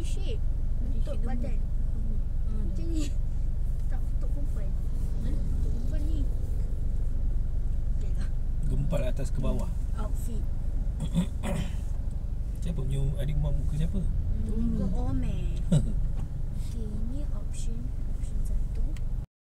body shape Bentuk shape badan. Hmm. Macam ni. Tak untuk perempuan. Hmm? Untuk perempuan ni. Gempal atas ke bawah? Outfit. Siapa punya adik mak muka siapa? Muka. Omer Okay, ini option